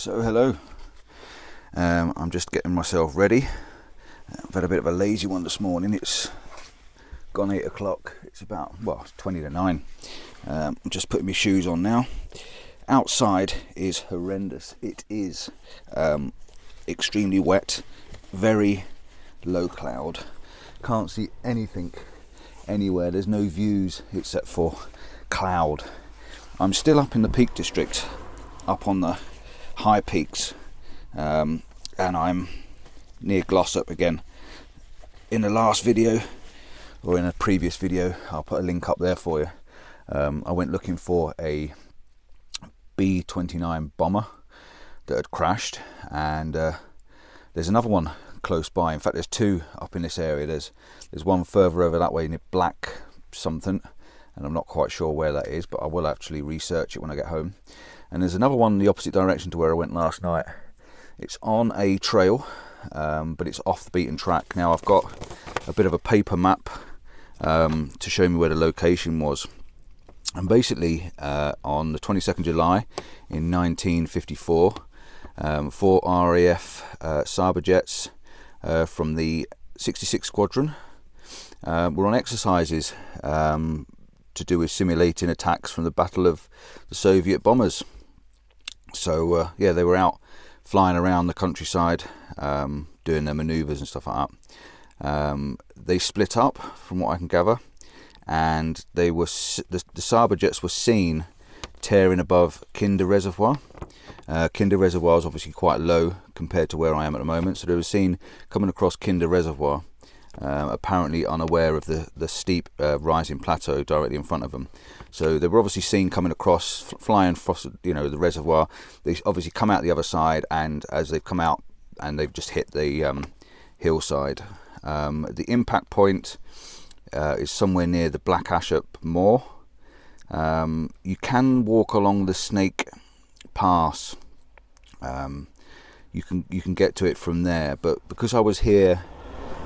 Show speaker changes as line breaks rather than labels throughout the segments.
So hello, um, I'm just getting myself ready. I've had a bit of a lazy one this morning. It's gone eight o'clock. It's about well, it's twenty to nine. Um, I'm just putting my shoes on now. Outside is horrendous. It is um, extremely wet, very low cloud. Can't see anything anywhere. There's no views except for cloud. I'm still up in the Peak District, up on the high peaks, um, and I'm near Glossop again. In the last video, or in a previous video, I'll put a link up there for you. Um, I went looking for a B-29 bomber that had crashed, and uh, there's another one close by. In fact, there's two up in this area. There's there's one further over that way near Black something, and I'm not quite sure where that is, but I will actually research it when I get home. And there's another one in the opposite direction to where I went last night. It's on a trail, um, but it's off the beaten track. Now I've got a bit of a paper map um, to show me where the location was. And basically, uh, on the 22nd July in 1954, um, four RAF uh, Sabre jets uh, from the 66 Squadron uh, were on exercises um, to do with simulating attacks from the Battle of the Soviet bombers. So uh, yeah, they were out flying around the countryside, um, doing their manoeuvres and stuff like that. Um, they split up, from what I can gather, and they were the, the Sabre jets were seen tearing above Kinder Reservoir. Uh, Kinder Reservoir is obviously quite low compared to where I am at the moment, so they were seen coming across Kinder Reservoir, uh, apparently unaware of the the steep uh, rising plateau directly in front of them. So they were obviously seen coming across, flying across, you know, the reservoir. They obviously come out the other side, and as they've come out, and they've just hit the um, hillside. Um, the impact point uh, is somewhere near the Black Ashop Moor. Um, you can walk along the Snake Pass. Um, you can you can get to it from there, but because I was here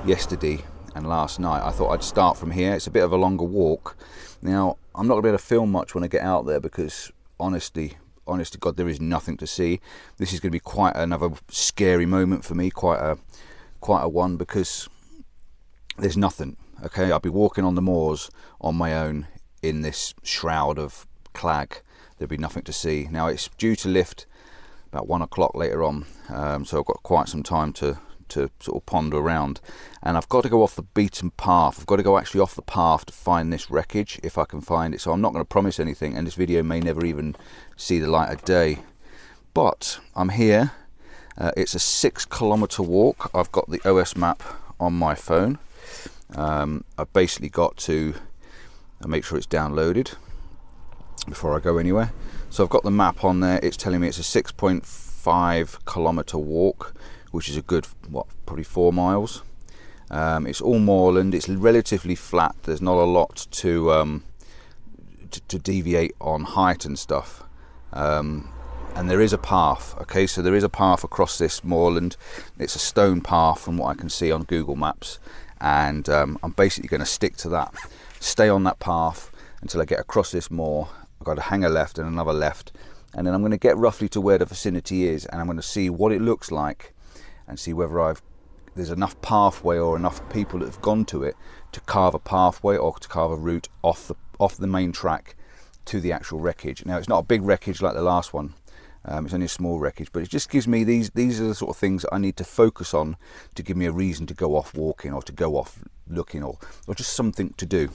yesterday and last night, I thought I'd start from here. It's a bit of a longer walk. Now I'm not going to be able to film much when I get out there because honestly, honest to God, there is nothing to see. This is going to be quite another scary moment for me, quite a quite a one because there's nothing. Okay, I'll be walking on the moors on my own in this shroud of clag. There'll be nothing to see. Now it's due to lift about one o'clock later on, um, so I've got quite some time to to sort of ponder around. And I've got to go off the beaten path. I've got to go actually off the path to find this wreckage if I can find it. So I'm not going to promise anything, and this video may never even see the light of day. But I'm here. Uh, it's a six kilometer walk. I've got the OS map on my phone. Um, I've basically got to uh, make sure it's downloaded before I go anywhere. So I've got the map on there. It's telling me it's a 6.5 kilometer walk which is a good what probably four miles. Um, it's all moorland. It's relatively flat. There's not a lot to um, to, to, deviate on height and stuff. Um, and there is a path. Okay, so there is a path across this moorland. It's a stone path from what I can see on Google Maps, and um, I'm basically going to stick to that. Stay on that path until I get across this moor. I've got a left and another left, and then I'm going to get roughly to where the vicinity is, and I'm going to see what it looks like and see whether I've there's enough pathway or enough people that have gone to it to carve a pathway or to carve a route off the off the main track to the actual wreckage. Now it's not a big wreckage like the last one. Um, it's only a small wreckage, but it just gives me these these are the sort of things I need to focus on to give me a reason to go off walking or to go off looking or or just something to do.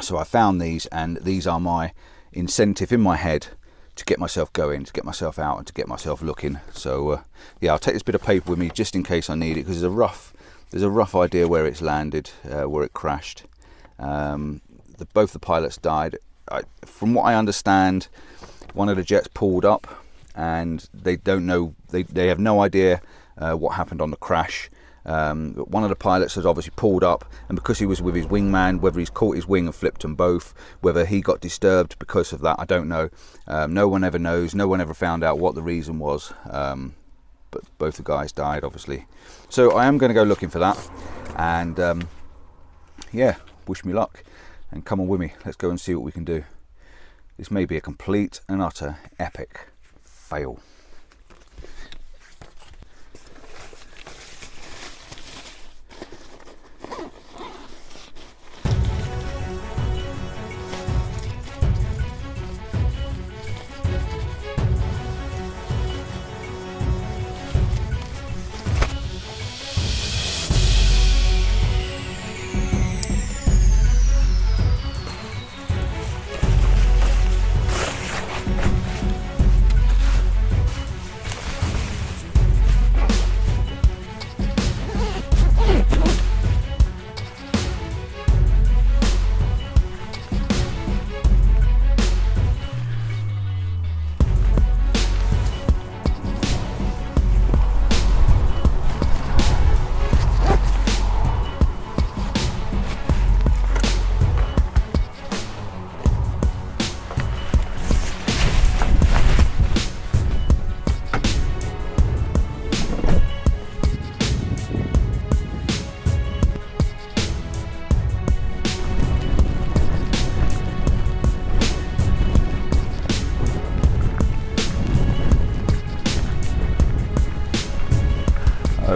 So I found these, and these are my incentive in my head to get myself going, to get myself out, and to get myself looking. So uh, yeah, I'll take this bit of paper with me just in case I need it because there's a rough there's a rough idea where it's landed, uh, where it crashed. Um, the, both the pilots died. I, from what I understand, one of the jets pulled up, and they don't know. They they have no idea uh, what happened on the crash. Um, one of the pilots has obviously pulled up, and because he was with his wingman, whether he's caught his wing and flipped them both, whether he got disturbed because of that, I don't know. Um, no one ever knows. No one ever found out what the reason was. Um, but both the guys died, obviously. So I am going to go looking for that, and um, yeah, wish me luck, and come on with me. Let's go and see what we can do. This may be a complete and utter epic fail.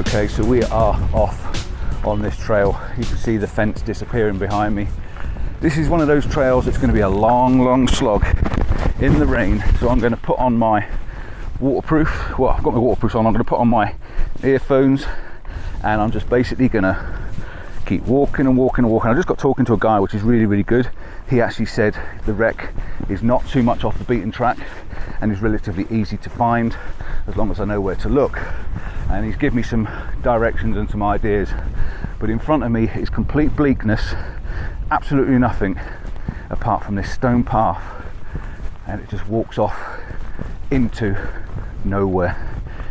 Okay, so we are off on this trail. You can see the fence disappearing behind me. This is one of those trails that's going to be a long, long slog in the rain. So I'm going to put on my waterproof. Well, I've got my waterproof on. I'm going to put on my earphones, and I'm just basically going to keep walking and walking and walking. I just got talking to a guy, which is really, really good. He actually said the wreck is not too much off the beaten track and is relatively easy to find as long as I know where to look. And he's given me some directions and some ideas. But in front of me is complete bleakness, absolutely nothing apart from this stone path, and it just walks off into nowhere.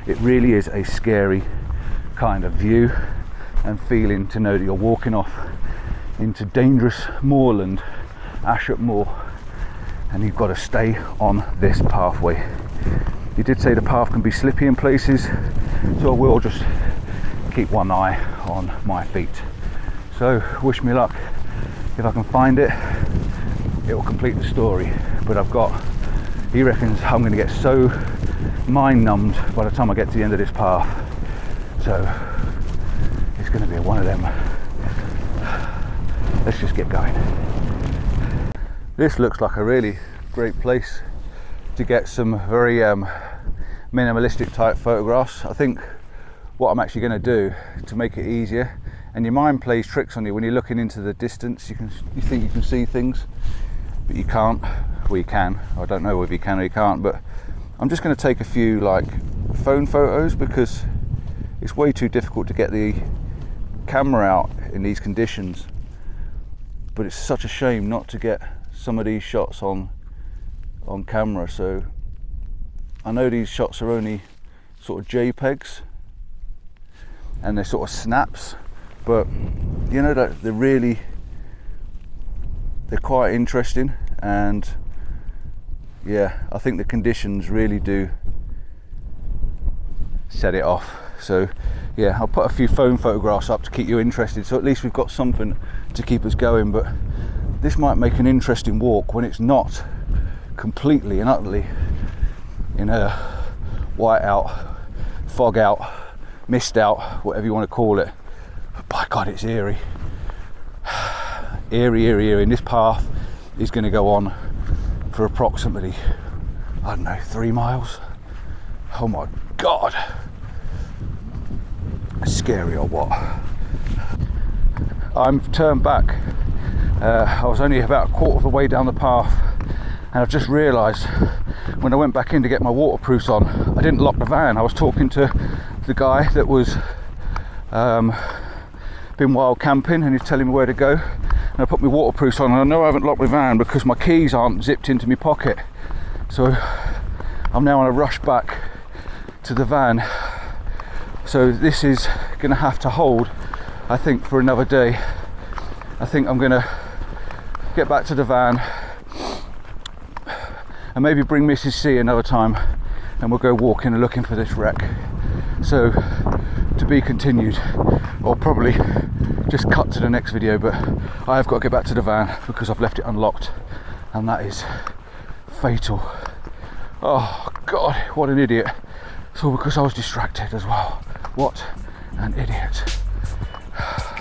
It really is a scary kind of view and feeling to know that you're walking off into dangerous moorland, Ashop Moor, and you've got to stay on this pathway. You did say the path can be slippy in places, so I will just keep one eye on my feet. So, wish me luck. If I can find it, it will complete the story. But I've got, he reckons I'm going to get so mind numbed by the time I get to the end of this path. So, it's going to be one of them. Let's just get going. This looks like a really great place to get some very um, minimalistic type photographs. I think what I'm actually going to do to make it easier, and your mind plays tricks on you when you're looking into the distance. You can you think you can see things, but you can't. Well, you can. I don't know whether you can or you can't, but I'm just going to take a few like phone photos because it's way too difficult to get the camera out in these conditions but it's such a shame not to get some of these shots on on camera so I know these shots are only sort of JPEGs and they're sort of snaps but you know that they're really they're quite interesting and yeah I think the conditions really do set it off so yeah, I'll put a few phone photographs up to keep you interested. So at least we've got something to keep us going. But this might make an interesting walk when it's not completely and utterly in a white out, fog out, mist out, whatever you want to call it. But by God, it's eerie. eerie, eerie, eerie. And this path is going to go on for approximately, I don't know, three miles. Oh my God scary or what. I'm turned back. Uh, I was only about a quarter of the way down the path and I've just realised when I went back in to get my waterproofs on, I didn't lock the van. I was talking to the guy that was um, been wild camping and he's telling me where to go. And I put my waterproofs on and I know I haven't locked my van because my keys aren't zipped into my pocket. So I'm now on a rush back to the van so this is going to have to hold, I think, for another day. I think I'm going to get back to the van and maybe bring Mrs. C another time and we'll go walking and looking for this wreck. So to be continued, or probably just cut to the next video, but I have got to get back to the van because I've left it unlocked and that is fatal. Oh God, what an idiot. So because I was distracted as well. What an idiot.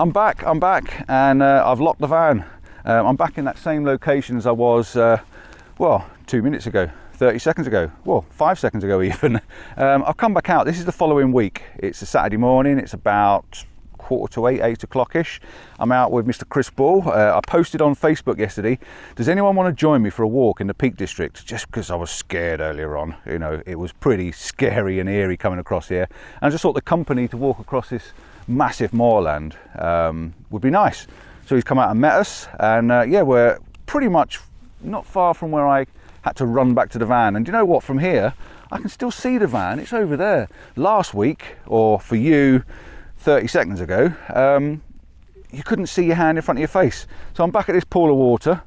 I'm back, I'm back, and uh, I've locked the van. Um, I'm back in that same location as I was, uh, well, two minutes ago, 30 seconds ago, well, five seconds ago even. Um, I've come back out. This is the following week. It's a Saturday morning, it's about quarter to eight, eight o'clock ish. I'm out with Mr. Chris Ball. Uh, I posted on Facebook yesterday. Does anyone want to join me for a walk in the Peak District? Just because I was scared earlier on. You know, it was pretty scary and eerie coming across here. And I just thought the company to walk across this massive moorland um, would be nice. So he's come out and met us, and uh, yeah, we're pretty much not far from where I had to run back to the van. And do you know what? From here, I can still see the van. It's over there. Last week, or for you, 30 seconds ago, um, you couldn't see your hand in front of your face. So I'm back at this pool of water.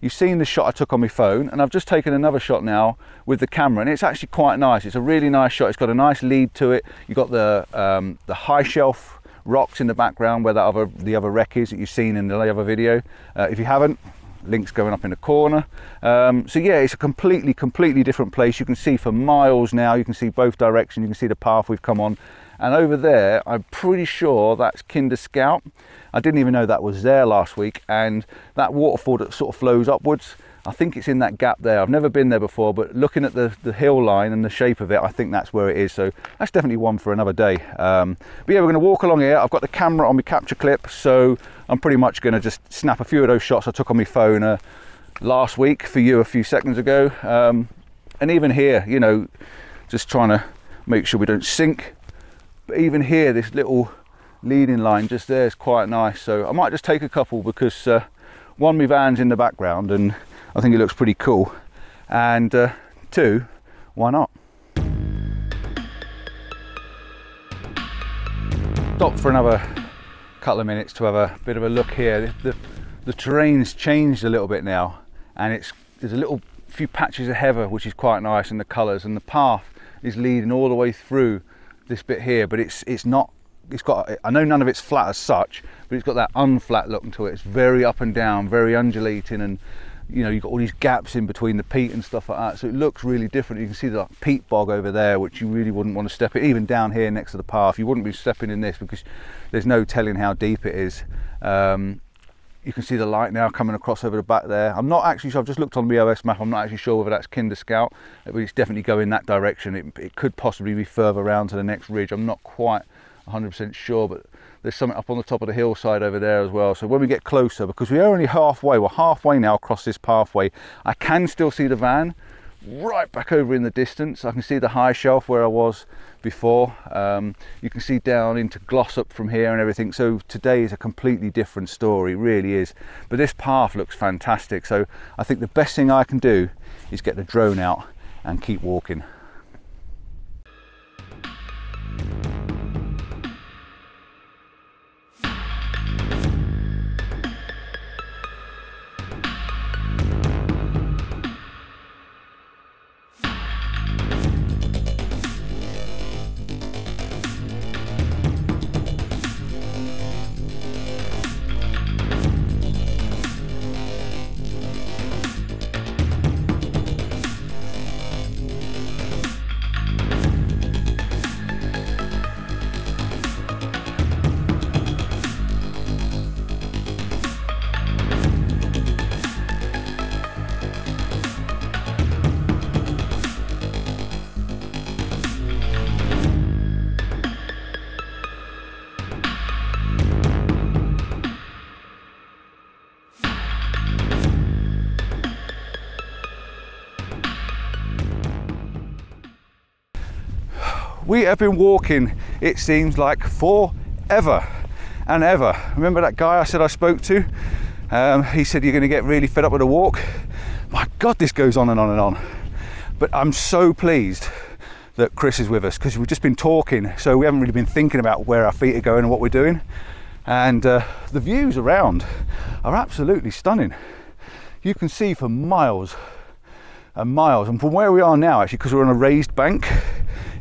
You've seen the shot I took on my phone, and I've just taken another shot now with the camera, and it's actually quite nice. It's a really nice shot. It's got a nice lead to it. You've got the um, the high shelf rocks in the background where that other the other wreck is that you've seen in the other video. Uh, if you haven't, links going up in the corner. Um, so yeah, it's a completely, completely different place. You can see for miles now. You can see both directions. You can see the path we've come on, and over there, I'm pretty sure that's Kinder Scout. I didn't even know that was there last week. And that waterfall that sort of flows upwards, I think it's in that gap there. I've never been there before, but looking at the, the hill line and the shape of it, I think that's where it is. So that's definitely one for another day. Um, but yeah, we're gonna walk along here. I've got the camera on my capture clip, so I'm pretty much gonna just snap a few of those shots I took on my phone uh, last week for you a few seconds ago. Um, and even here, you know, just trying to make sure we don't sink but even here this little leading line just there is quite nice so I might just take a couple because uh, one my van's in the background and I think it looks pretty cool and uh, two why not stop for another couple of minutes to have a bit of a look here the, the, the terrain's changed a little bit now and it's there's a little few patches of heather which is quite nice and the colours and the path is leading all the way through this bit here, but it's it's not. It's got. I know none of it's flat as such, but it's got that unflat look to it. It's very up and down, very undulating, and you know you've got all these gaps in between the peat and stuff like that. So it looks really different. You can see the peat bog over there, which you really wouldn't want to step in. Even down here next to the path, you wouldn't be stepping in this because there's no telling how deep it is. Um, you can see the light now coming across over the back there. I'm not actually sure, I've just looked on the os map, I'm not actually sure whether that's Kinder Scout, but it's definitely going that direction. It, it could possibly be further around to the next ridge. I'm not quite 100% sure, but there's something up on the top of the hillside over there as well. So when we get closer, because we're only halfway, we're halfway now across this pathway, I can still see the van right back over in the distance. I can see the high shelf where I was before. Um, you can see down into Glossop from here and everything. So today is a completely different story, really is. But this path looks fantastic. So I think the best thing I can do is get the drone out and keep walking. We have been walking, it seems like forever and ever. Remember that guy I said I spoke to? Um, he said, You're going to get really fed up with a walk. My God, this goes on and on and on. But I'm so pleased that Chris is with us because we've just been talking, so we haven't really been thinking about where our feet are going and what we're doing. And uh, the views around are absolutely stunning. You can see for miles and miles, and from where we are now, actually, because we're on a raised bank,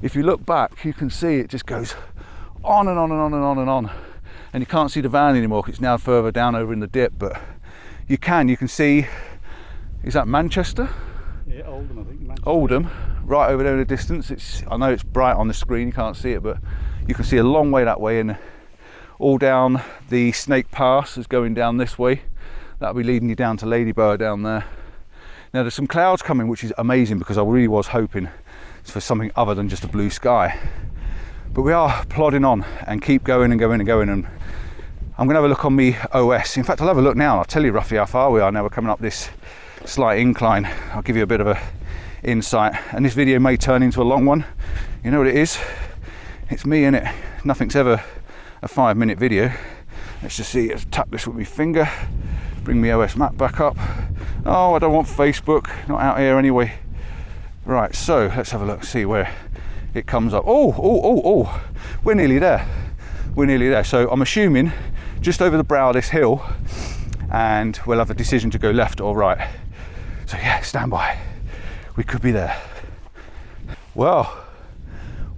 if you look back, you can see it just goes on and on and on and on and on. And you can't see the van anymore because it's now further down over in the dip, but you can, you can see, is that Manchester?
Yeah, Oldham, I think. Manchester.
Oldham, right over there in the distance. It's I know it's bright on the screen, you can't see it, but you can see a long way that way. And all down the Snake Pass is going down this way. That'll be leading you down to Ladybower down there. Now there's some clouds coming, which is amazing because I really was hoping for something other than just a blue sky. But we are plodding on and keep going and going and going. And I'm going to have a look on me OS. In fact, I'll have a look now. I'll tell you roughly how far we are now. We're coming up this slight incline. I'll give you a bit of a insight. And this video may turn into a long one. You know what it is? It's me in it. Nothing's ever a five minute video. Let's just see, let's tap this with my finger, bring my OS map back up. Oh, I don't want Facebook, not out here anyway. Right, so let's have a look, see where it comes up. Oh, oh, oh, oh, we're nearly there. We're nearly there. So I'm assuming just over the brow of this hill and we'll have a decision to go left or right. So yeah, stand by. We could be there. Well,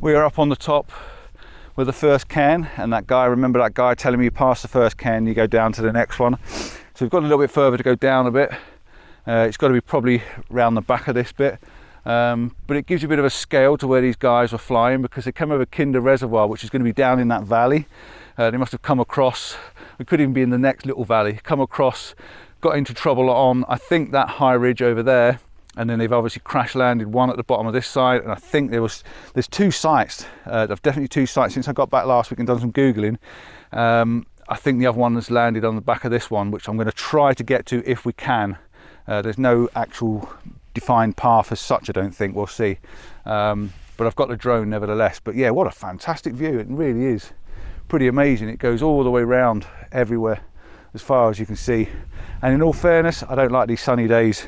we are up on the top with the first cairn and that guy remember that guy telling me you pass the first cairn you go down to the next one so we've got a little bit further to go down a bit uh, it's got to be probably round the back of this bit um, but it gives you a bit of a scale to where these guys were flying because they come over Kinder Reservoir which is going to be down in that valley. Uh, they must have come across we could even be in the next little valley come across got into trouble on I think that high ridge over there. And then they've obviously crash landed one at the bottom of this side. And I think there was there's two sites uh, definitely two sites since I got back last week and done some googling. Um, I think the other one has landed on the back of this one which I'm going to try to get to if we can. Uh, there's no actual defined path as such I don't think. We'll see. Um, but I've got the drone nevertheless. But yeah what a fantastic view. It really is pretty amazing. It goes all the way around everywhere as far as you can see. And in all fairness I don't like these sunny days.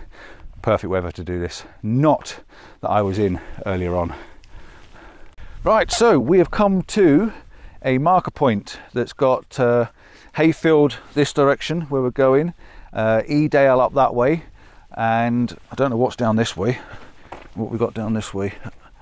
Perfect weather to do this. Not that I was in earlier on. Right, so we have come to a marker point that's got uh, Hayfield this direction where we're going, uh, Edale up that way, and I don't know what's down this way. What we got down this way?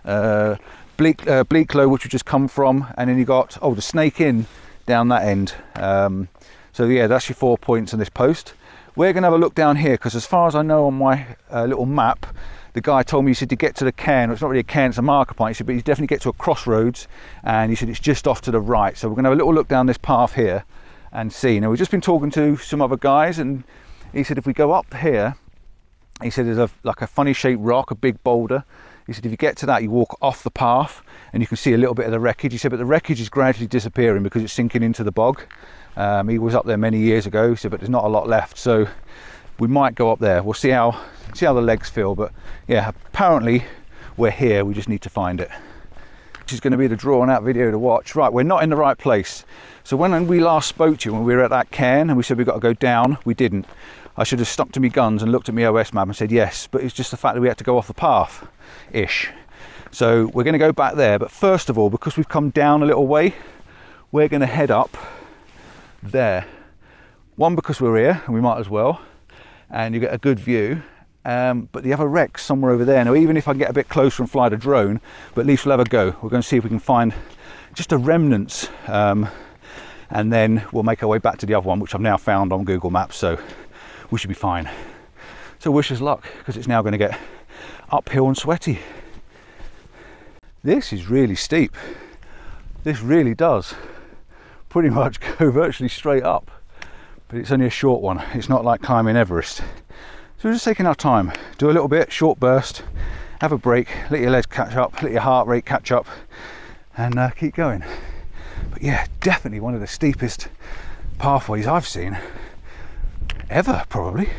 Uh, Bleak, uh, Bleaklow, which we just come from, and then you got oh the Snake Inn down that end. Um, so yeah, that's your four points on this post. We're going to have a look down here because as far as I know on my uh, little map, the guy told me he said to get to the cairn, it's not really a cairn, it's a marker point, he said, but you definitely get to a crossroads and he said it's just off to the right. So we're going to have a little look down this path here and see. Now we've just been talking to some other guys and he said if we go up here, he said there's a like a funny shaped rock, a big boulder. He said if you get to that, you walk off the path and you can see a little bit of the wreckage. He said, but the wreckage is gradually disappearing because it's sinking into the bog. Um, he was up there many years ago, so but there's not a lot left. So we might go up there. We'll see how see how the legs feel. But yeah, apparently we're here. We just need to find it. Which is going to be the drawn out video to watch. Right, we're not in the right place. So when we last spoke to you, when we were at that cairn and we said we've got to go down, we didn't. I should have stuck to my guns and looked at my OS map and said yes, but it's just the fact that we had to go off the path, ish. So we're going to go back there, but first of all, because we've come down a little way, we're going to head up there. One, because we're here and we might as well, and you get a good view. Um, but the other wreck's somewhere over there. Now, even if I get a bit closer and fly the drone, but at least we'll have a go. We're going to see if we can find just a remnants, um, and then we'll make our way back to the other one, which I've now found on Google Maps. So we should be fine. So wish us luck because it's now going to get uphill and sweaty. This is really steep. This really does pretty much go virtually straight up, but it's only a short one. It's not like climbing Everest. So we're just taking our time, do a little bit, short burst, have a break, let your legs catch up, let your heart rate catch up, and uh, keep going. But yeah, definitely one of the steepest pathways I've seen ever, probably.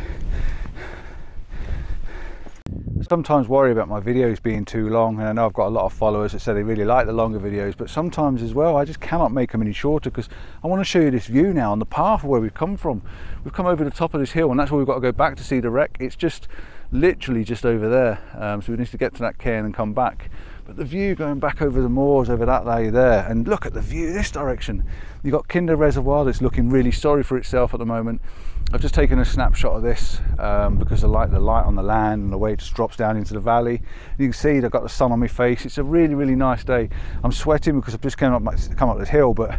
Sometimes worry about my videos being too long and I know I've got a lot of followers that say they really like the longer videos but sometimes as well I just cannot make them any shorter because I want to show you this view now on the path where we've come from. We've come over the top of this hill and that's where we've got to go back to see the wreck. It's just literally just over there um, so we need to get to that cairn and come back. But the view going back over the moors over that valley there and look at the view this direction. You've got Kinder Reservoir that's looking really sorry for itself at the moment I've just taken a snapshot of this um, because I like the light on the land and the way it just drops down into the valley. You can see I've got the sun on my face. It's a really, really nice day. I'm sweating because I've just come up, come up this hill, but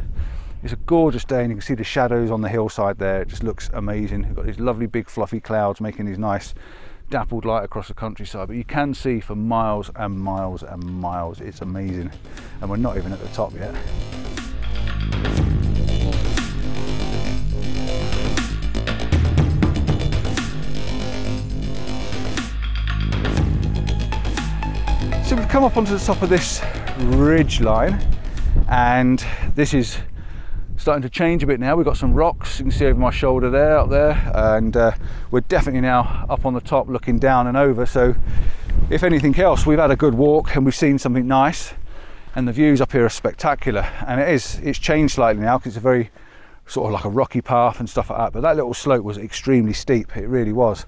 it's a gorgeous day and you can see the shadows on the hillside there. It just looks amazing. We've got these lovely big fluffy clouds making these nice dappled light across the countryside, but you can see for miles and miles and miles. It's amazing. And we're not even at the top yet. We've come up onto the top of this ridge line and this is starting to change a bit now. We've got some rocks, you can see over my shoulder there, up there, and uh, we're definitely now up on the top looking down and over. So if anything else, we've had a good walk and we've seen something nice and the views up here are spectacular. And it is, it's changed slightly now because it's a very sort of like a rocky path and stuff like that. But that little slope was extremely steep, it really was.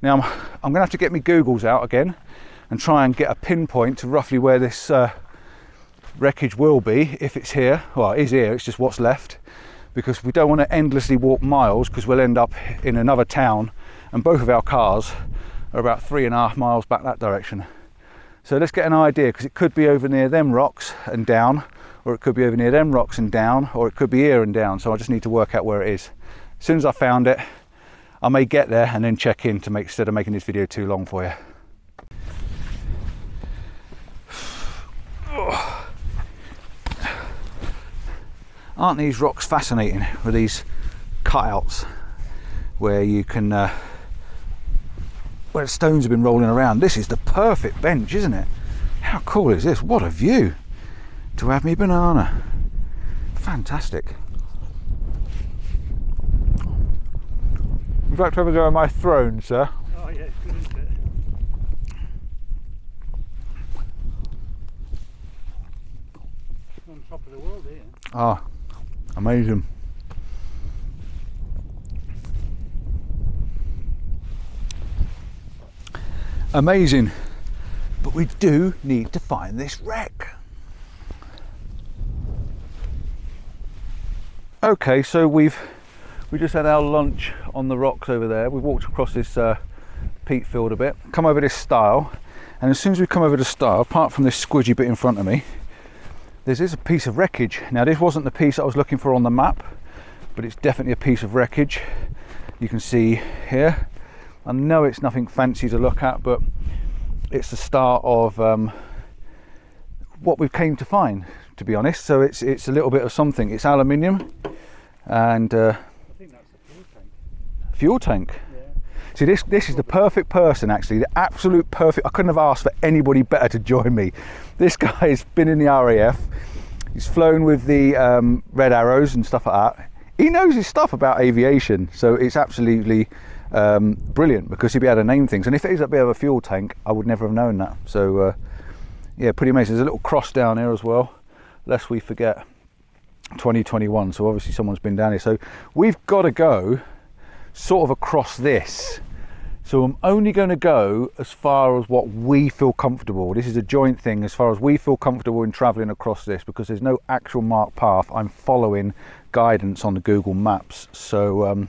Now I'm, I'm gonna have to get my Googles out again and try and get a pinpoint to roughly where this uh, wreckage will be if it's here. Well, it is here, it's just what's left because we don't want to endlessly walk miles because we'll end up in another town and both of our cars are about three and a half miles back that direction. So let's get an idea because it could be over near them rocks and down or it could be over near them rocks and down or it could be here and down. So I just need to work out where it is. As soon as I found it, I may get there and then check in to make instead of making this video too long for you. Aren't these rocks fascinating with these cutouts where you can, uh, where stones have been rolling around? This is the perfect bench, isn't it? How cool is this? What a view to have me banana. Fantastic. Would you like to have a go on my throne, sir?
Oh yeah, it's good, isn't it? On top of the world here.
Ah, amazing. Amazing. But we do need to find this wreck. Okay, so we've we just had our lunch on the rocks over there. We walked across this uh, peat field a bit, come over this stile, and as soon as we come over the stile, apart from this squidgy bit in front of me, there's is a piece of wreckage. Now this wasn't the piece I was looking for on the map, but it's definitely a piece of wreckage. You can see here. I know it's nothing fancy to look at, but it's the start of um, what we've came to find, to be honest. So it's it's a little bit of something. It's aluminium and uh,
I think that's the fuel tank.
fuel tank.
Yeah.
See, this this is the perfect person, actually, the absolute perfect. I couldn't have asked for anybody better to join me. This guy's been in the RAF. He's flown with the um, Red Arrows and stuff like that. He knows his stuff about aviation, so it's absolutely um, brilliant because he'll be able to name things. And if it is a bit of a fuel tank, I would never have known that. So, uh, yeah, pretty amazing. There's a little cross down here as well, lest we forget 2021. So obviously someone's been down here. So we've got to go sort of across this. So I'm only going to go as far as what we feel comfortable. This is a joint thing as far as we feel comfortable in travelling across this because there's no actual marked path. I'm following guidance on the Google Maps. So um,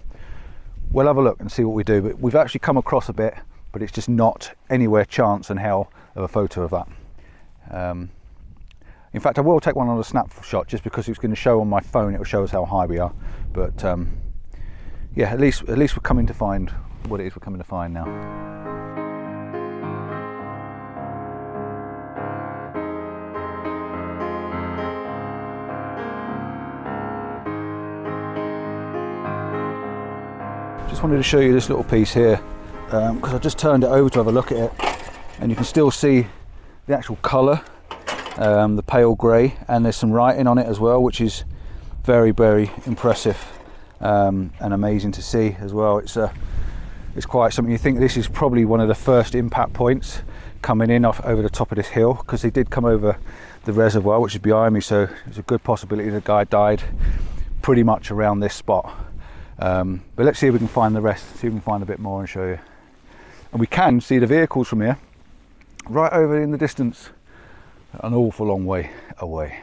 we'll have a look and see what we do. But we've actually come across a bit, but it's just not anywhere chance and hell of a photo of that. Um, in fact, I will take one on a snapshot just because it's going to show on my phone. It will show us how high we are. But um, yeah, at least at least we're coming to find what it is we're coming to find now. Just wanted to show you this little piece here because I just turned it over to have a look at it, and you can still see the actual colour, um, the pale grey, and there's some writing on it as well, which is very very impressive um, and amazing to see as well. It's a it's quite something you think this is probably one of the first impact points coming in off over the top of this hill because they did come over the reservoir which is behind me so there's a good possibility the guy died pretty much around this spot. Um, but let's see if we can find the rest see if we can find a bit more and show you. And we can see the vehicles from here right over in the distance an awful long way away.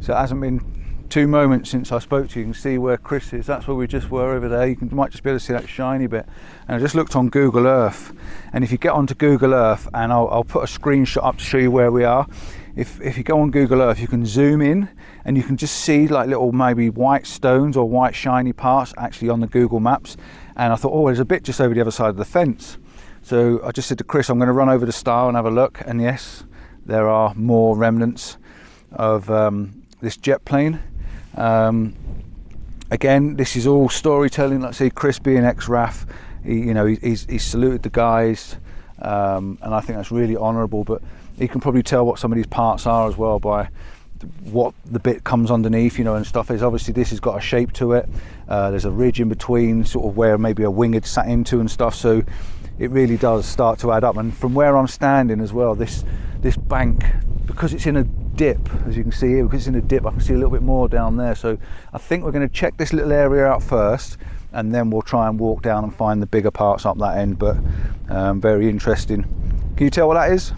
So it hasn't been two moments since I spoke to you. You can see where Chris is. That's where we just were over there. You, can, you might just be able to see that shiny bit. And I just looked on Google Earth. And if you get onto Google Earth, and I'll, I'll put a screenshot up to show you where we are. If, if you go on Google Earth, you can zoom in and you can just see like little maybe white stones or white shiny parts actually on the Google Maps. And I thought, oh, there's a bit just over the other side of the fence. So I just said to Chris, I'm going to run over the stile and have a look. And yes, there are more remnants of um, this jet plane. Um, again, this is all storytelling. Let's see, Chris being ex-RAF, he, you know, he's, he's saluted the guys, um, and I think that's really honourable. But he can probably tell what some of these parts are as well by what the bit comes underneath, you know, and stuff is obviously this has got a shape to it. Uh, there's a ridge in between, sort of where maybe a wing had sat into and stuff. So it really does start to add up. And from where I'm standing as well, this this bank, because it's in a dip, as you can see here, because it's in a dip, I can see a little bit more down there. So I think we're going to check this little area out first, and then we'll try and walk down and find the bigger parts up that end. But um, very interesting. Can you tell what that is?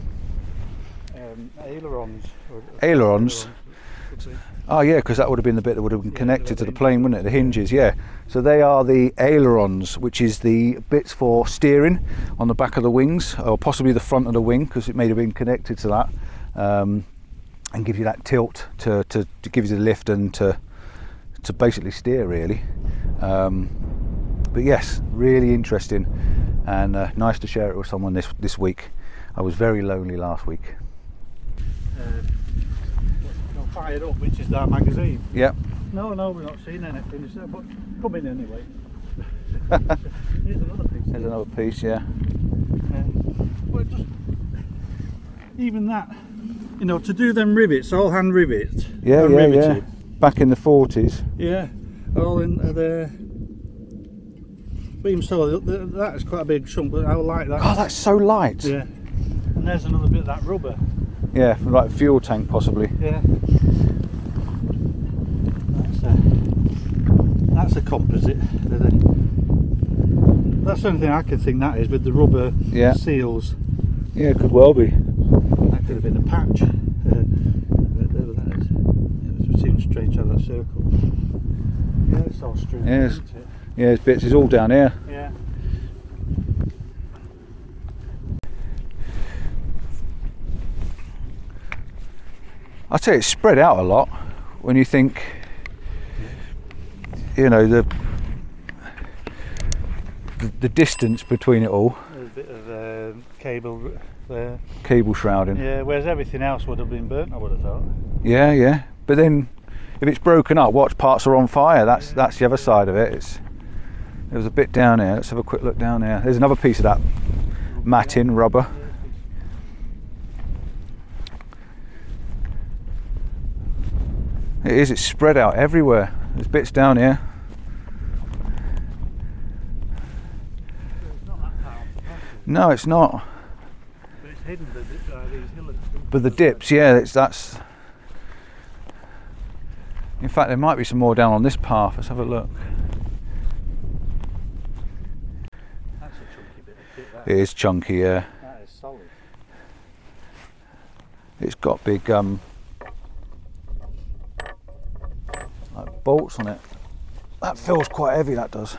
Um, ailerons. or-
Ailerons?
could.
Oh yeah, because that would have been the bit that would have been connected to the plane, wouldn't it? The hinges, yeah. So they are the ailerons, which is the bits for steering on the back of the wings, or possibly the front of the wing, because it may have been connected to that, um, and give you that tilt to, to, to give you the lift and to to basically steer really. Um, but yes, really interesting, and uh, nice to share it with someone this this week. I was very lonely last week.
Uh, you'll fire it up, which is that magazine.
Yep.
No, no, we're not seeing anything. Is there? But come in anyway. Here's another piece.
here's another piece, yeah.
Um, just, even that, you know, to do them rivets, all hand rivets.
Yeah, yeah, yeah. Back in the 40s.
yeah. all in uh, there. But even so, th- th- that is quite a big chunk, but I like that.
Oh, that's so light.
Yeah. And there's another bit of that rubber.
Yeah, from like a fuel tank possibly.
Yeah. That's a, that's a composite. That's the only thing I can think that is with the rubber
Yeah.
seals.
Yeah, it could well be.
That could have been a patch. Uh, there that is. It seems straight out of that circle. Yeah, it's all straight.
Yes.
Isn't it?
Yeah, there's bits. It's all down here.
Yeah.
I'd say it's spread out a lot when you think, you know, the the, the distance between it all,
There's a bit of um cable there.
cable shrouding.
Yeah, whereas everything else would have been burnt, I would have thought.
Yeah, yeah. But then, if it's broken up, what parts are on fire? That's that's the other side of it. It's there was a bit down here. Let's have a quick look down here. There's another piece of that matting rubber. It is. It's spread out everywhere. There's bits down here.
It's not that powerful,
No, it's not.
But hidden the, uh, these hillocks.
But the dips, yeah, it's that's. In fact, there might be some more down on this path. Let's have a look.
That's a chunky bit of kit, that.
It is chunky, yeah.
That is solid.
It's got big um, like bolts on it. That feels quite heavy. That does.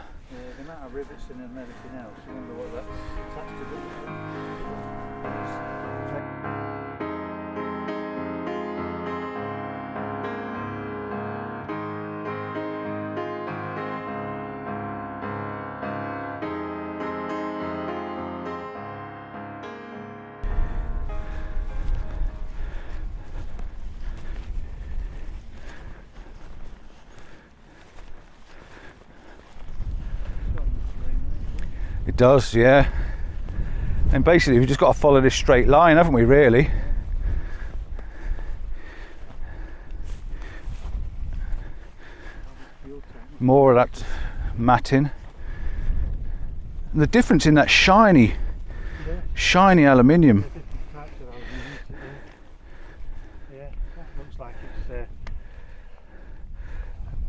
Does, yeah. And basically, we've just got to follow this straight line, haven't we? Really. More of that matting. The difference in that shiny,
Yeah.
shiny aluminium.
Different types of aluminium, isn't it? Yeah, like it's. Uh,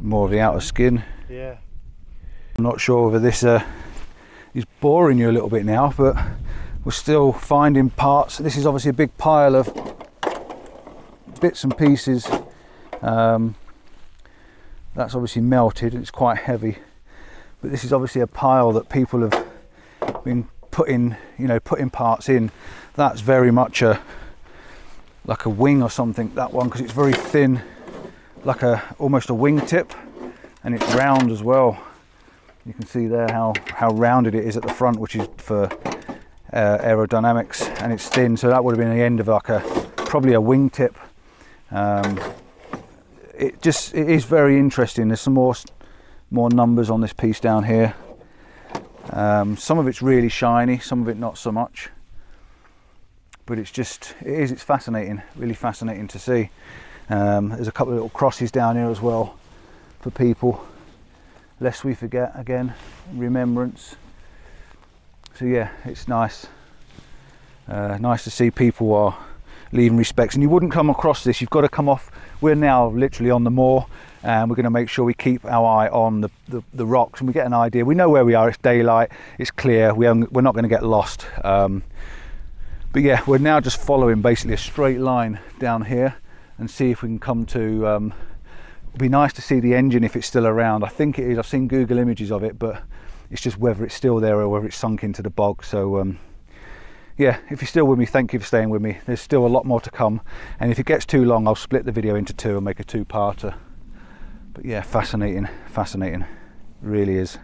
More of the outer skin.
yeah.
I'm not sure whether this uh, is boring you a little bit now, but we're still finding parts. This is obviously a big pile of bits and pieces. Um, that's obviously melted. And it's quite heavy, but this is obviously a pile that people have been putting, you know, putting parts in. That's very much a like a wing or something. That one because it's very thin, like a almost a wingtip, and it's round as well. You can see there how, how rounded it is at the front, which is for uh, aerodynamics, and it's thin. So that would have been the end of like a probably a wingtip. Um, it just it is very interesting. There's some more more numbers on this piece down here. Um, some of it's really shiny, some of it not so much. But it's just, it is, it's fascinating, really fascinating to see. Um, there's a couple of little crosses down here as well for people, lest we forget again, remembrance. So yeah, it's nice. Uh, nice to see people are leaving respects. And you wouldn't come across this. You've got to come off. We're now literally on the moor and we're going to make sure we keep our eye on the, the, the rocks and we get an idea. We know where we are. It's daylight. It's clear. We are, we're not going to get lost. Um, but yeah we're now just following basically a straight line down here and see if we can come to um, it'd be nice to see the engine if it's still around i think it is i've seen google images of it but it's just whether it's still there or whether it's sunk into the bog so um, yeah, if you're still with me, thank you for staying with me. There's still a lot more to come. And if it gets too long, I'll split the video into two and make a two-parter. But yeah, fascinating, fascinating. really is.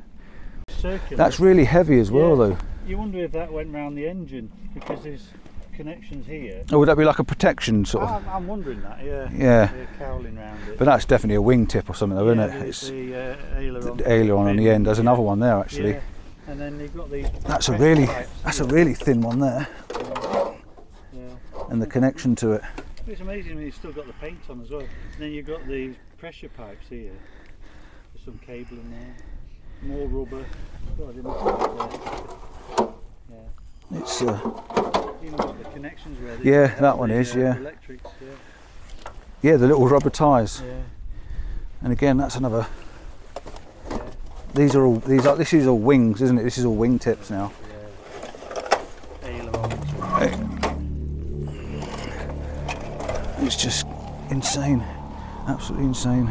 Circular.
That's really heavy as well,
Yeah.
though.
You wonder if that went round the engine because there's connections here.
Oh, would that be like a protection sort of?
I'm, I'm wondering that, yeah.
Yeah.
Cowling round it.
But that's definitely a wingtip or something, though,
yeah,
isn't it? It's
the uh, aileron.
the aileron on the end. There's
Yeah.
another one there, actually.
Yeah. And then you've got these.
That's a really,
pipes
that's a really thin one there,
Yeah.
and the connection to it.
It's amazing when you've still got the paint on as well. And then you've got these pressure pipes here. There's some cable in there. More rubber. God, I didn't put it there.
It's uh,
Yeah. Even got the connections where they
Yeah,
have
that one is, yeah.
Electrics, yeah.
yeah, the little rubber ties.
Yeah.
And again, that's another. These are all these are this is all wings, isn't it? This is all wing tips now.
Yeah.
It's just insane, absolutely insane.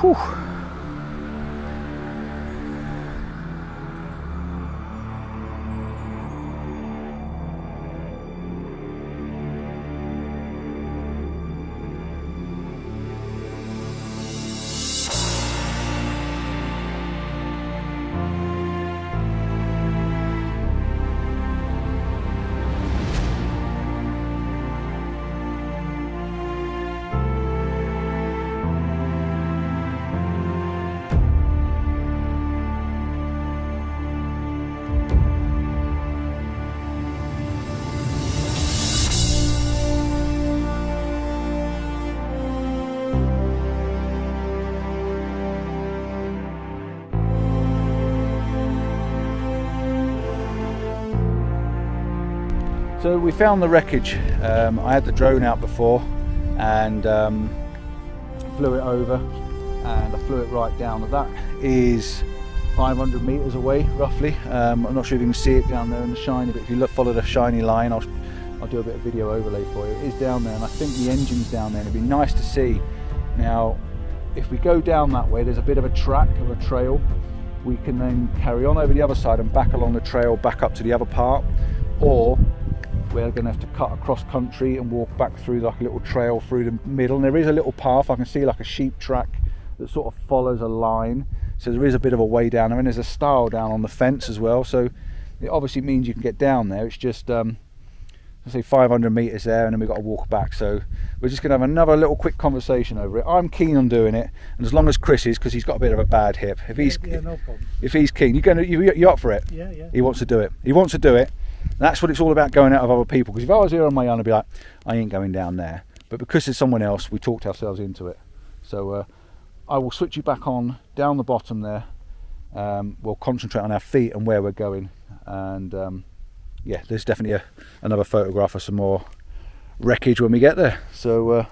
Whew. We found the wreckage. Um, I had the drone out before and um, flew it over and I flew it right down. That is 500 meters away roughly. Um, I'm not sure if you can see it down there in the shiny, but if you look, follow the shiny line, I'll, I'll do a bit of video overlay for you. It is down there and I think the engine's down there and it'd be nice to see. Now, if we go down that way, there's a bit of a track of a trail. We can then carry on over the other side and back along the trail back up to the other part or we're going to have to cut across country and walk back through like a little trail through the middle and there is a little path I can see like a sheep track that sort of follows a line so there is a bit of a way down there and there's a stile down on the fence as well so it obviously means you can get down there it's just um I say 500 meters there and then we've got to walk back so we're just going to have another little quick conversation over it I'm keen on doing it and as long as Chris is because he's got a bit of a bad hip if he's
yeah, no problem.
if he's keen you're going to you're up for it
Yeah, yeah.
he wants to do it. He wants to do it. That's what it's all about going out of other people. Because if I was here on my own, I'd be like, I ain't going down there. But because there's someone else, we talked ourselves into it. So uh, I will switch you back on down the bottom there. Um, we'll concentrate on our feet and where we're going. And um, yeah, there's definitely a, another photograph of some more wreckage when we get there. So uh,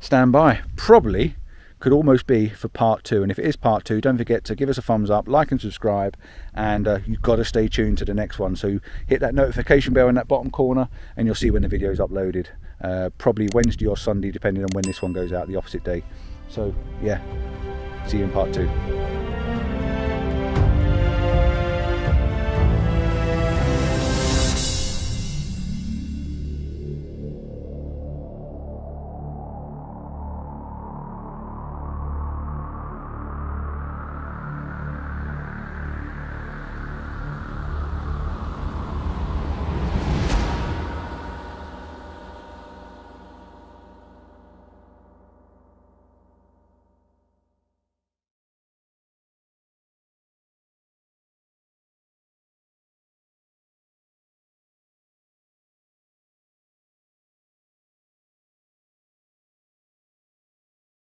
stand by. Probably could almost be for part two. And if it is part two, don't forget to give us a thumbs up, like and subscribe. And uh, you've got to stay tuned to the next one. So hit that notification bell in that bottom corner and you'll see when the video is uploaded. Uh, probably Wednesday or Sunday, depending on when this one goes out, the opposite day. So yeah, see you in part two.